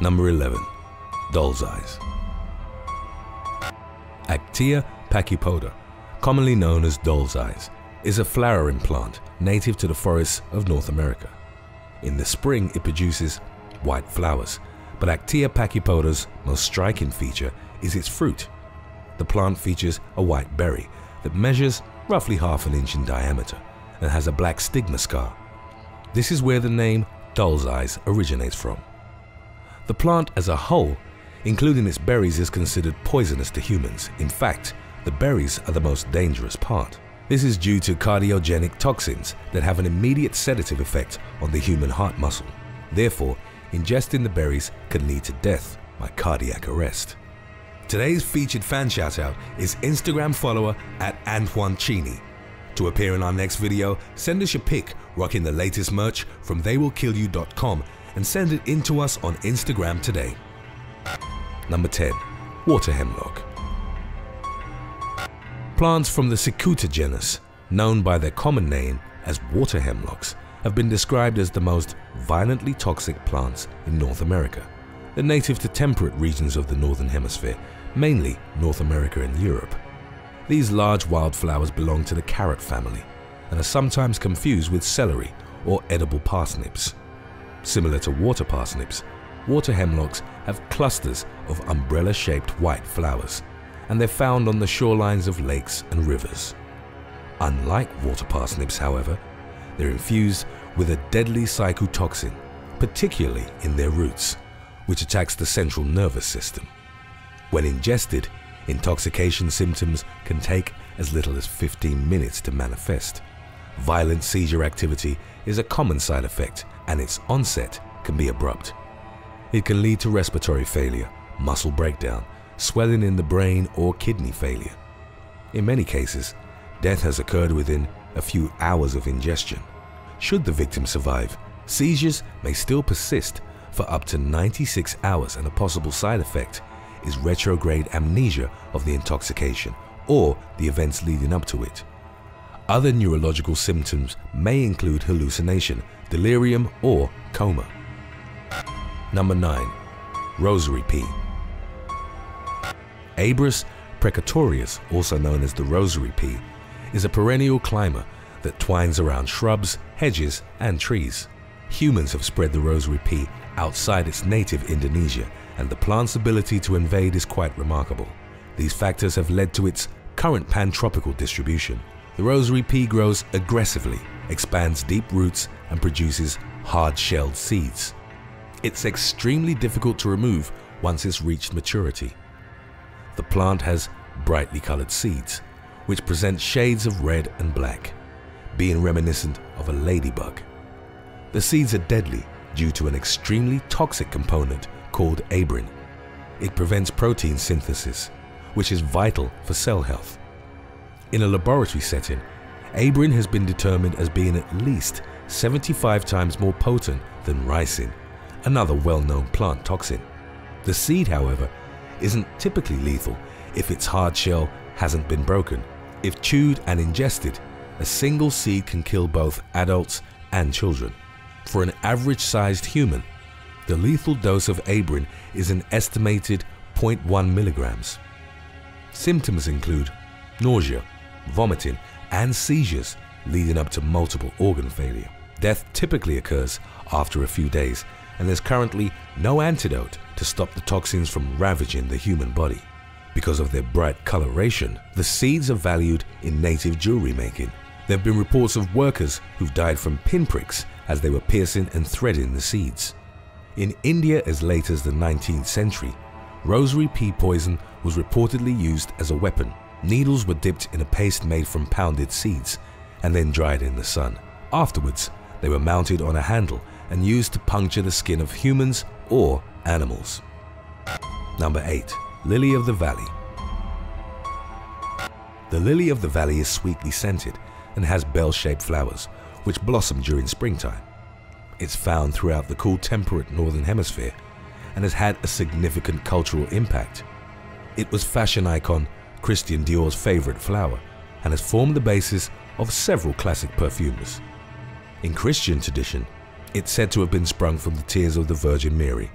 Number 11. Doll's Eyes. Actaea pachypoda, commonly known as doll's eyes, is a flowering plant native to the forests of North America. In the spring, it produces white flowers, but Actaea pachypoda's most striking feature is its fruit. The plant features a white berry that measures roughly half an inch in diameter and has a black stigma scar. This is where the name doll's eyes originates from. The plant as a whole, including its berries, is considered poisonous to humans. In fact, the berries are the most dangerous part. This is due to cardiogenic toxins that have an immediate sedative effect on the human heart muscle. Therefore, ingesting the berries can lead to death by cardiac arrest. Today's featured fan shoutout is Instagram follower at Antoine. To appear in our next video, send us your pic rocking the latest merch from theywillkillyou.com and send it in to us on Instagram today. Number 10. Water Hemlock Plants from the Cicuta genus, known by their common name as water hemlocks, have been described as the most violently toxic plants in North America. They're native to temperate regions of the Northern Hemisphere, mainly North America and Europe. These large wildflowers belong to the carrot family and are sometimes confused with celery or edible parsnips. Similar to water parsnips, water hemlocks have clusters of umbrella-shaped white flowers, and they're found on the shorelines of lakes and rivers. Unlike water parsnips, however, they're infused with a deadly cytotoxin, particularly in their roots, which attacks the central nervous system. When ingested, intoxication symptoms can take as little as 15 minutes to manifest. Violent seizure activity is a common side effect and its onset can be abrupt. It can lead to respiratory failure, muscle breakdown, swelling in the brain or kidney failure. In many cases, death has occurred within a few hours of ingestion. Should the victim survive, seizures may still persist for up to 96 hours and a possible side effect is retrograde amnesia of the intoxication or the events leading up to it. Other neurological symptoms may include hallucination, delirium, or coma. Number 9. Rosary Pea Abrus precatorius, also known as the rosary pea, is a perennial climber that twines around shrubs, hedges, and trees. Humans have spread the rosary pea outside its native Indonesia, and the plant's ability to invade is quite remarkable. These factors have led to its current pan-tropical distribution. The rosary pea grows aggressively, expands deep roots, and produces hard-shelled seeds. It's extremely difficult to remove once it's reached maturity. The plant has brightly colored seeds, which present shades of red and black, being reminiscent of a ladybug. The seeds are deadly due to an extremely toxic component called abrin. It prevents protein synthesis, which is vital for cell health. In a laboratory setting, abrin has been determined as being at least 75 times more potent than ricin, another well-known plant toxin. The seed, however, isn't typically lethal if its hard shell hasn't been broken. If chewed and ingested, a single seed can kill both adults and children. For an average-sized human, the lethal dose of abrin is an estimated 0.1 milligrams. Symptoms include nausea, vomiting, and seizures leading up to multiple organ failure. Death typically occurs after a few days, and there's currently no antidote to stop the toxins from ravaging the human body. Because of their bright coloration, the seeds are valued in native jewelry making. There have been reports of workers who've died from pinpricks as they were piercing and threading the seeds. In India as late as the 19th century, rosary pea poison was reportedly used as a weapon. Needles were dipped in a paste made from pounded seeds and then dried in the sun. Afterwards, they were mounted on a handle and used to puncture the skin of humans or animals. Number 8. Lily of the Valley The lily of the valley is sweetly scented and has bell-shaped flowers, which blossom during springtime. It's found throughout the cool temperate northern hemisphere and has had a significant cultural impact. It was fashion icon Christian Dior's favorite flower and has formed the basis of several classic perfumes. In Christian tradition, it's said to have been sprung from the tears of the Virgin Mary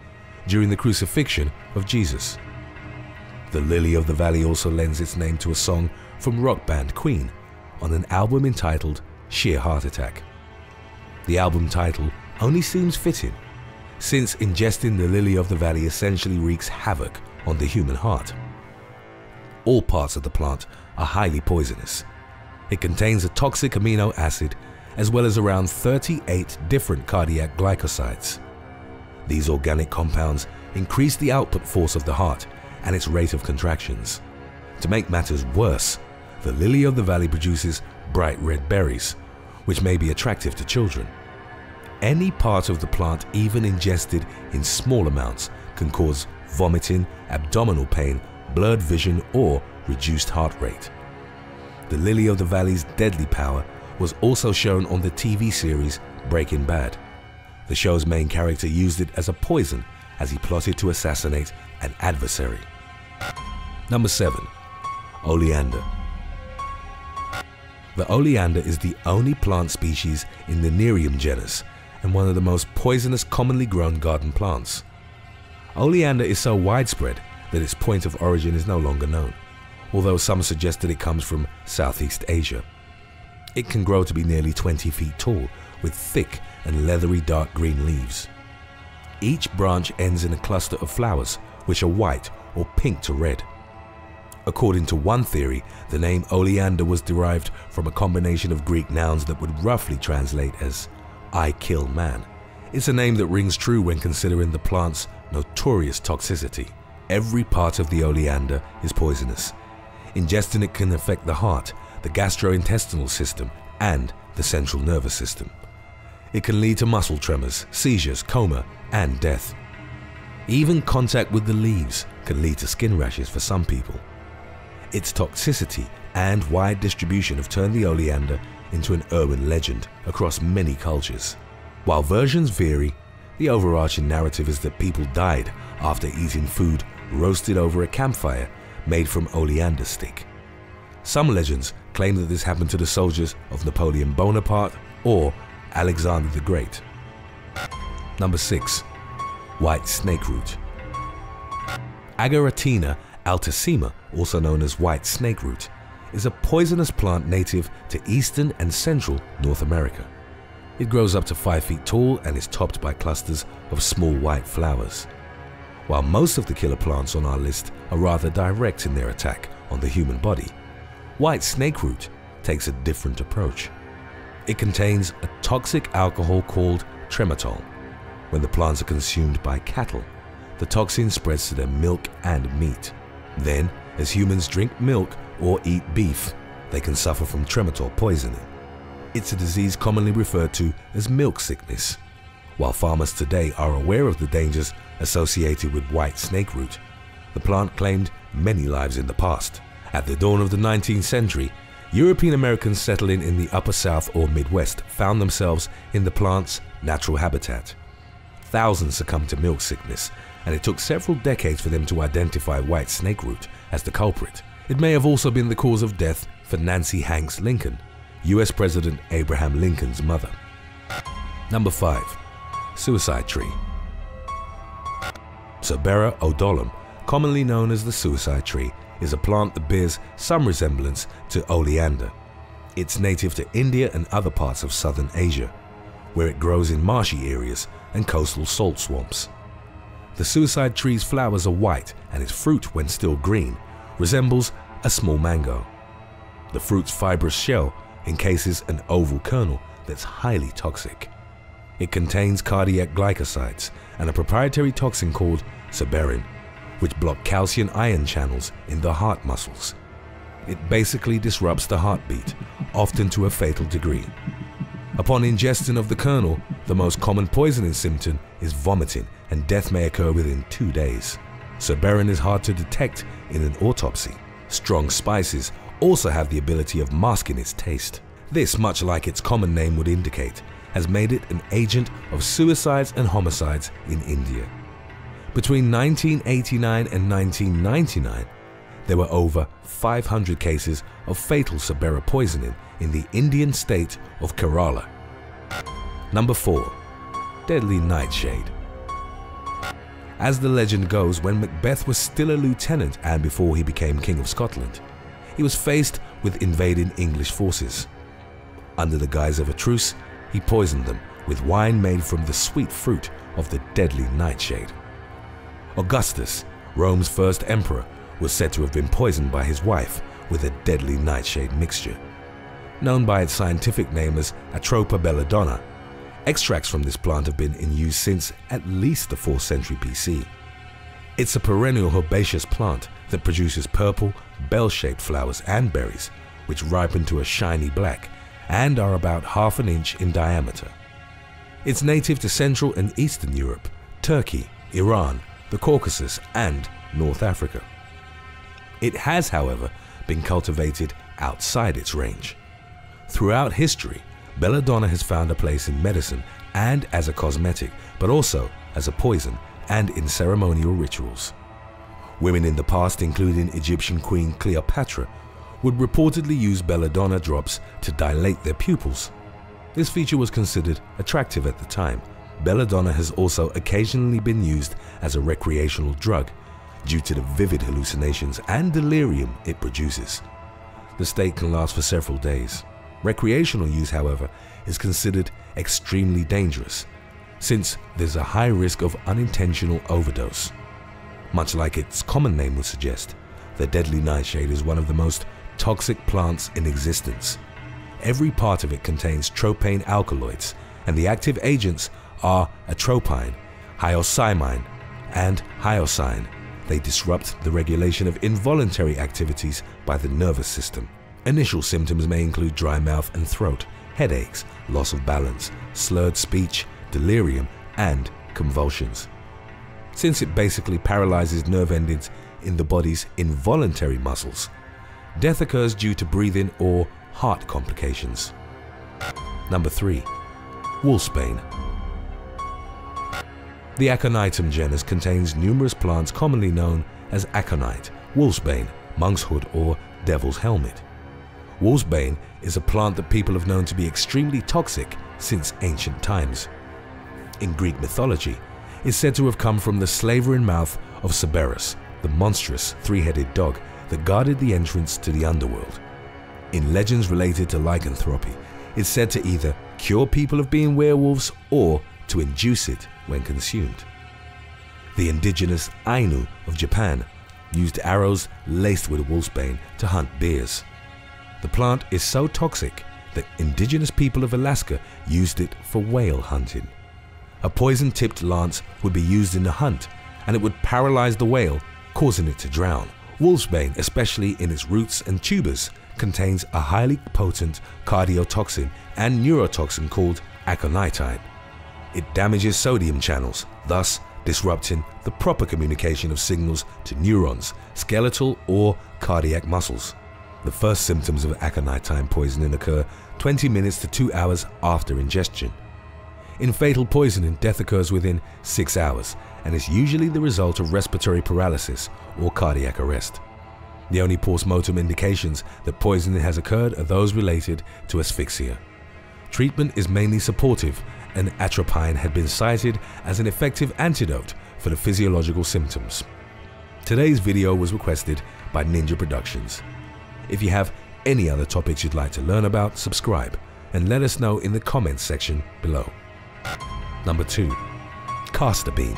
during the crucifixion of Jesus. The Lily of the Valley also lends its name to a song from rock band Queen on an album entitled Sheer Heart Attack. The album title only seems fitting, since ingesting the Lily of the Valley essentially wreaks havoc on the human heart. All parts of the plant are highly poisonous. It contains a toxic amino acid as well as around 38 different cardiac glycosides. These organic compounds increase the output force of the heart and its rate of contractions. To make matters worse, the lily of the valley produces bright red berries, which may be attractive to children. Any part of the plant, even ingested in small amounts, can cause vomiting, abdominal pain, blurred vision, or reduced heart rate. The lily of the valley's deadly power was also shown on the TV series Breaking Bad. The show's main character used it as a poison as he plotted to assassinate an adversary. Number 7. Oleander The oleander is the only plant species in the Nerium genus and one of the most poisonous commonly grown garden plants. Oleander is so widespread that its point of origin is no longer known, although some suggest that it comes from Southeast Asia. It can grow to be nearly 20 feet tall with thick and leathery dark green leaves. Each branch ends in a cluster of flowers which are white or pink to red. According to one theory, the name oleander was derived from a combination of Greek nouns that would roughly translate as I kill man. It's a name that rings true when considering the plant's notorious toxicity. Every part of the oleander is poisonous. Ingesting it can affect the heart, the gastrointestinal system, and the central nervous system. It can lead to muscle tremors, seizures, coma, and death. Even contact with the leaves can lead to skin rashes for some people. Its toxicity and wide distribution have turned the oleander into an urban legend across many cultures. While versions vary, the overarching narrative is that people died after eating food roasted over a campfire made from oleander stick. Some legends claim that this happened to the soldiers of Napoleon Bonaparte or Alexander the Great. Number 6. White snake root. Ageratina altissima, also known as white snake root, is a poisonous plant native to eastern and central North America. It grows up to 5 feet tall and is topped by clusters of small white flowers. While most of the killer plants on our list are rather direct in their attack on the human body, white snake root takes a different approach. It contains a toxic alcohol called tremetol. When the plants are consumed by cattle, the toxin spreads to their milk and meat. Then, as humans drink milk or eat beef, they can suffer from tremetol poisoning. It's a disease commonly referred to as milk sickness. While farmers today are aware of the dangers associated with white snake root, the plant claimed many lives in the past. At the dawn of the 19th century, European Americans settling in the Upper South or Midwest found themselves in the plant's natural habitat. Thousands succumbed to milk sickness, and it took several decades for them to identify white snake root as the culprit. It may have also been the cause of death for Nancy Hanks Lincoln, US President Abraham Lincoln's mother. Number 5. Suicide Tree Cerbera odollam, commonly known as the suicide tree, is a plant that bears some resemblance to oleander. It's native to India and other parts of southern Asia, where it grows in marshy areas and coastal salt swamps. The suicide tree's flowers are white and its fruit, when still green, resembles a small mango. The fruit's fibrous shell encases an oval kernel that's highly toxic. It contains cardiac glycosides and a proprietary toxin called cerberin, which block calcium ion channels in the heart muscles. It basically disrupts the heartbeat, often to a fatal degree. Upon ingestion of the kernel, the most common poisoning symptom is vomiting and death may occur within two days. Cerberin is hard to detect in an autopsy. Strong spices also have the ability of masking its taste. This, much like its common name would indicate, has made it an agent of suicides and homicides in India. Between 1989 and 1999, there were over 500 cases of fatal Cerbera poisoning in the Indian state of Kerala. Number 4. Deadly Nightshade As the legend goes, when Macbeth was still a lieutenant and before he became King of Scotland, he was faced with invading English forces. Under the guise of a truce, he poisoned them with wine made from the sweet fruit of the deadly nightshade. Augustus, Rome's first emperor, was said to have been poisoned by his wife with a deadly nightshade mixture. Known by its scientific name as Atropa belladonna, extracts from this plant have been in use since at least the 4th century BC. It's a perennial herbaceous plant that produces purple, bell-shaped flowers and berries, which ripen to a shiny black and are about half an inch in diameter. It's native to Central and Eastern Europe, Turkey, Iran, the Caucasus and North Africa. It has, however, been cultivated outside its range. Throughout history, belladonna has found a place in medicine and as a cosmetic, but also as a poison and in ceremonial rituals. Women in the past, including Egyptian Queen Cleopatra, would reportedly use belladonna drops to dilate their pupils. This feature was considered attractive at the time. Belladonna has also occasionally been used as a recreational drug due to the vivid hallucinations and delirium it produces. The state can last for several days. Recreational use, however, is considered extremely dangerous since there's a high risk of unintentional overdose. Much like its common name would suggest, the deadly nightshade is one of the most toxic plants in existence. Every part of it contains tropane alkaloids, and the active agents are atropine, hyoscyamine, and hyoscine. They disrupt the regulation of involuntary activities by the nervous system. Initial symptoms may include dry mouth and throat, headaches, loss of balance, slurred speech, delirium, and convulsions. Since it basically paralyzes nerve endings in the body's involuntary muscles, death occurs due to breathing or heart complications. Number 3. Wolfsbane The Aconitum genus contains numerous plants commonly known as aconite, wolfsbane, monkshood or devil's helmet. Wolfsbane is a plant that people have known to be extremely toxic since ancient times. In Greek mythology, is said to have come from the slavering mouth of Cerberus, the monstrous three-headed dog that guarded the entrance to the underworld. In legends related to lycanthropy, it's said to either cure people of being werewolves or to induce it when consumed. The indigenous Ainu of Japan used arrows laced with wolfsbane to hunt bears. The plant is so toxic that indigenous people of Alaska used it for whale hunting. A poison-tipped lance would be used in the hunt and it would paralyze the whale, causing it to drown. Wolfsbane, especially in its roots and tubers, contains a highly potent cardiotoxin and neurotoxin called aconitine. It damages sodium channels, thus disrupting the proper communication of signals to neurons, skeletal or cardiac muscles. The first symptoms of aconitine poisoning occur 20 minutes to 2 hours after ingestion. In fatal poisoning, death occurs within 6 hours and is usually the result of respiratory paralysis or cardiac arrest. The only post-mortem indications that poisoning has occurred are those related to asphyxia. Treatment is mainly supportive and atropine had been cited as an effective antidote for the physiological symptoms. Today's video was requested by Ninja Productions. If you have any other topics you'd like to learn about, subscribe and let us know in the comments section below. Number 2. Castor Bean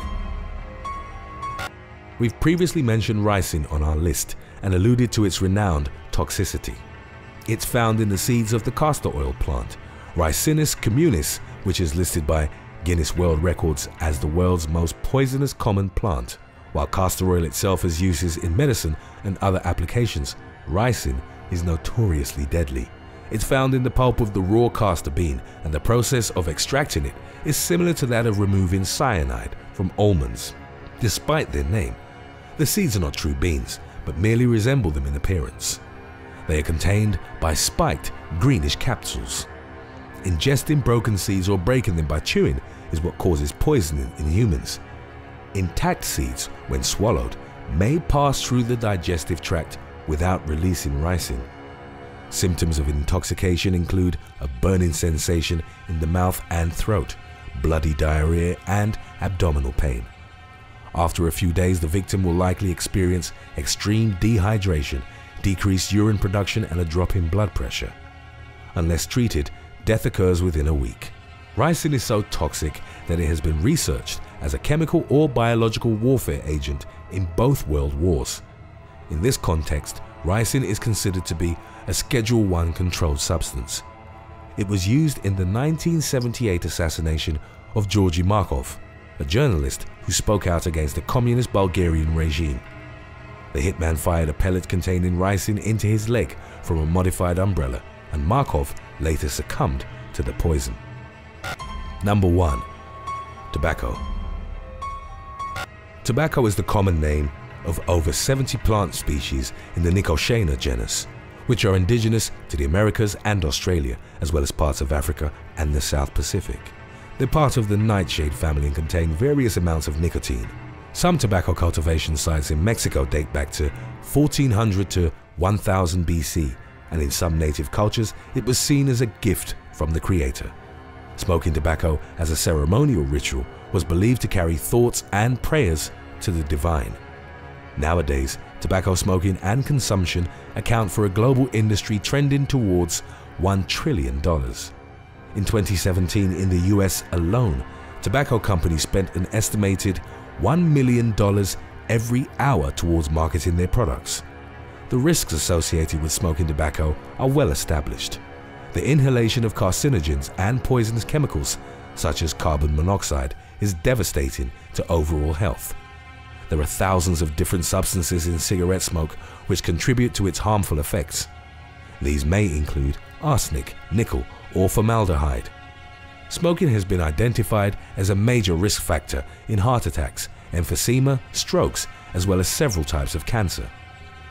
We've previously mentioned ricin on our list and alluded to its renowned toxicity. It's found in the seeds of the castor oil plant, Ricinus communis, which is listed by Guinness World Records as the world's most poisonous common plant. While castor oil itself has uses in medicine and other applications, ricin is notoriously deadly. It's found in the pulp of the raw castor bean and the process of extracting it is similar to that of removing cyanide from almonds. Despite their name, the seeds are not true beans, but merely resemble them in appearance. They are contained by spiked, greenish capsules. Ingesting broken seeds or breaking them by chewing is what causes poisoning in humans. Intact seeds, when swallowed, may pass through the digestive tract without releasing ricin. Symptoms of intoxication include a burning sensation in the mouth and throat, bloody diarrhea and abdominal pain. After a few days, the victim will likely experience extreme dehydration, decreased urine production, and a drop in blood pressure. Unless treated, death occurs within a week. Ricin is so toxic that it has been researched as a chemical or biological warfare agent in both world wars. In this context, ricin is considered to be a Schedule 1 controlled substance. It was used in the 1978 assassination of Georgy Markov, a journalist who spoke out against the communist Bulgarian regime. The hitman fired a pellet containing ricin into his leg from a modified umbrella, and Markov later succumbed to the poison. Number 1. Tobacco Tobacco is the common name of over 70 plant species in the Nicotiana genus, which are indigenous to the Americas and Australia, as well as parts of Africa and the South Pacific. They're part of the nightshade family and contain various amounts of nicotine. Some tobacco cultivation sites in Mexico date back to 1400 to 1000 BC, and in some native cultures it was seen as a gift from the creator. Smoking tobacco as a ceremonial ritual was believed to carry thoughts and prayers to the divine. Nowadays, tobacco smoking and consumption account for a global industry trending towards $1 trillion. In 2017, in the US alone, tobacco companies spent an estimated $1 million every hour towards marketing their products. The risks associated with smoking tobacco are well established. The inhalation of carcinogens and poisonous chemicals, such as carbon monoxide, is devastating to overall health. There are thousands of different substances in cigarette smoke which contribute to its harmful effects. These may include arsenic, nickel, or formaldehyde. Smoking has been identified as a major risk factor in heart attacks, emphysema, strokes, as well as several types of cancer.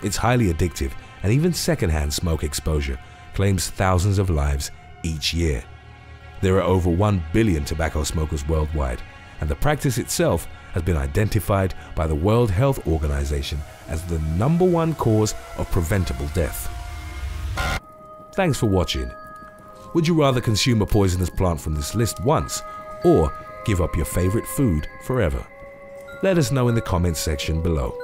It's highly addictive and even secondhand smoke exposure claims thousands of lives each year. There are over 1 billion tobacco smokers worldwide, and the practice itself has been identified by the World Health Organization as the number one cause of preventable death. Thanks for watching. Would you rather consume a poisonous plant from this list once or give up your favorite food forever? Let us know in the comments section below.